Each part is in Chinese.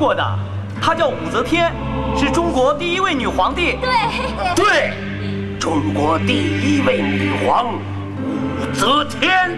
过的，她叫武则天，是中国第一位女皇帝。对，对，中国第一位女皇武则天。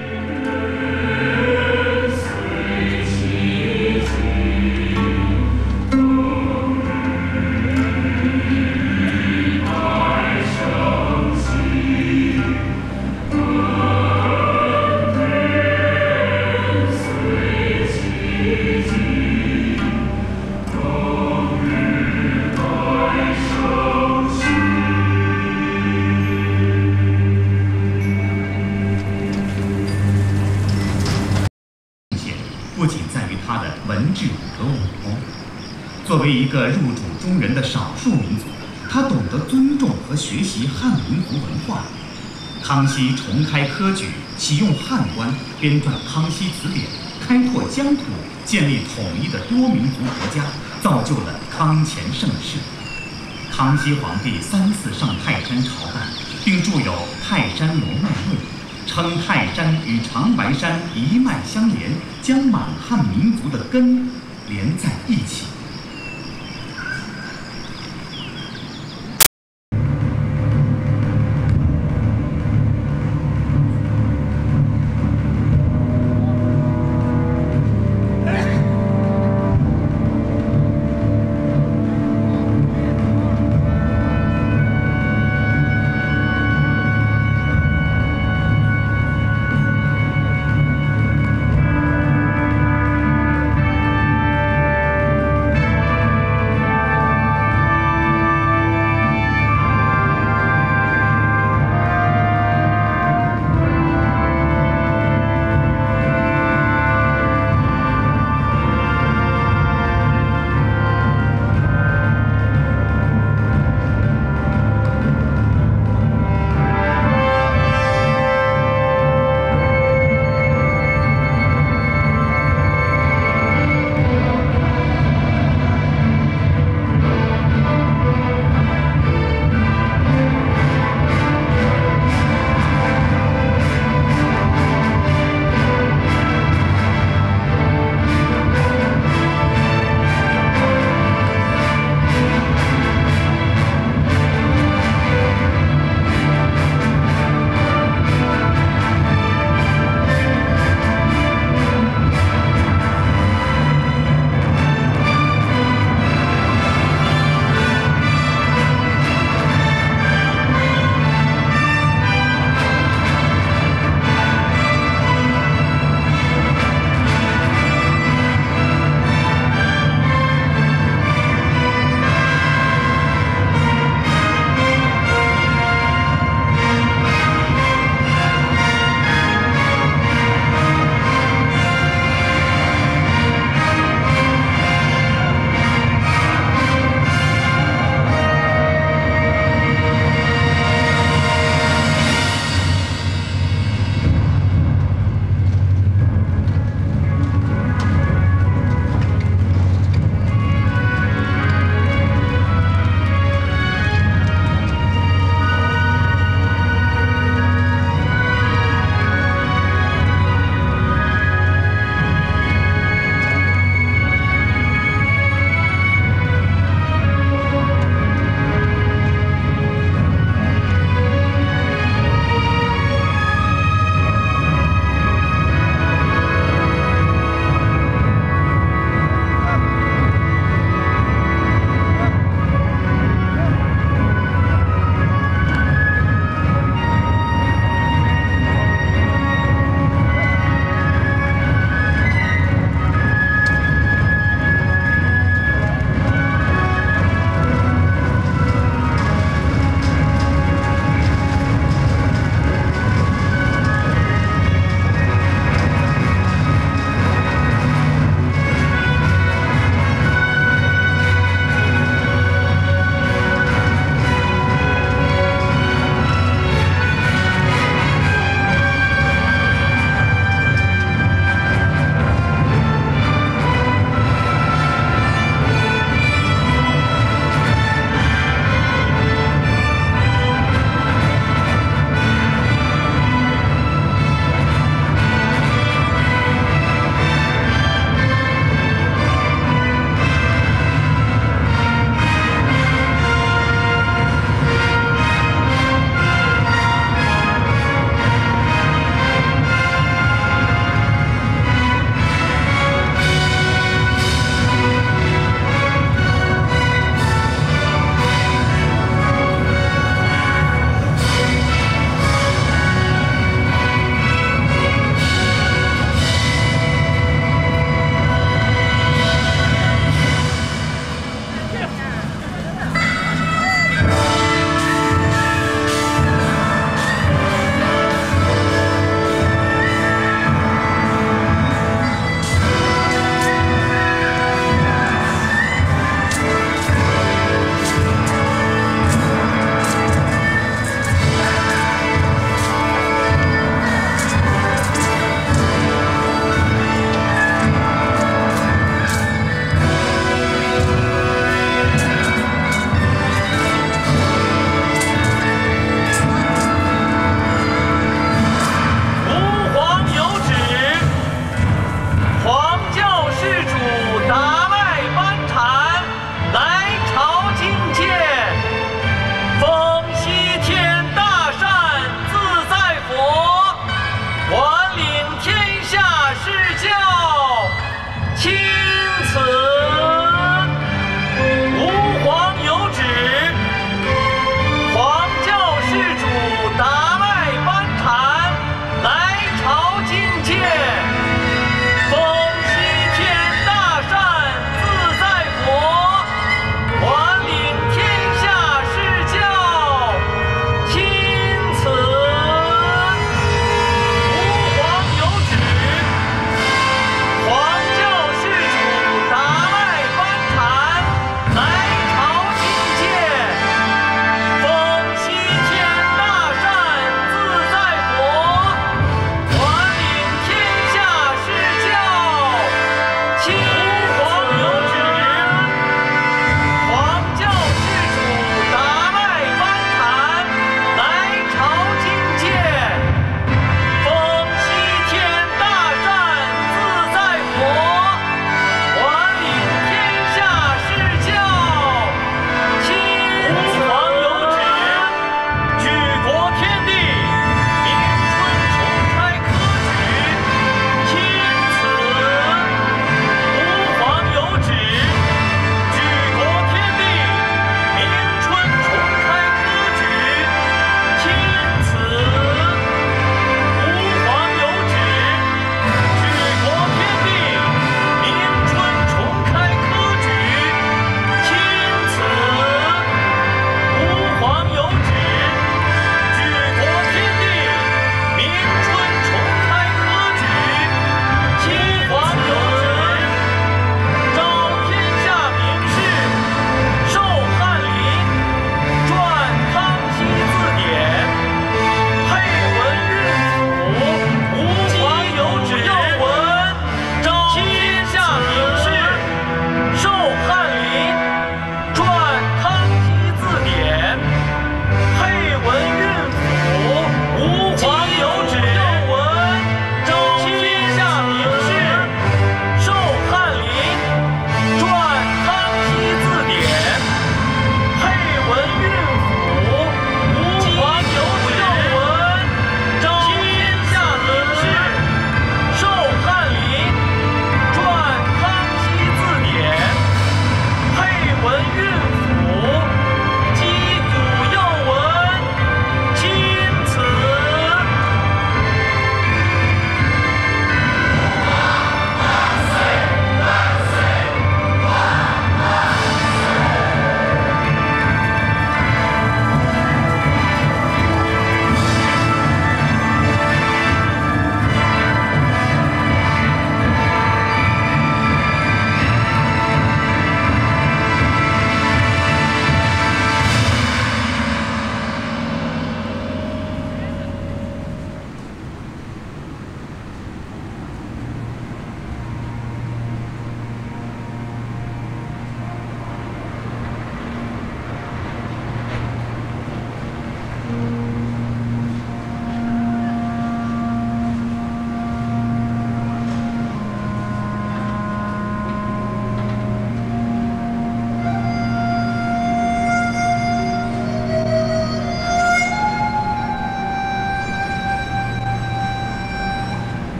为一个入主中原的少数民族，他懂得尊重和学习汉民族文化。康熙重开科举，启用汉官，编撰《康熙词典》，开拓疆土，建立统一的多民族国家，造就了康乾盛世。康熙皇帝三次上泰山朝拜，并著有《泰山龙脉论》，称泰山与长白山一脉相连，将满汉民族的根连在一起。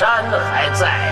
山还在。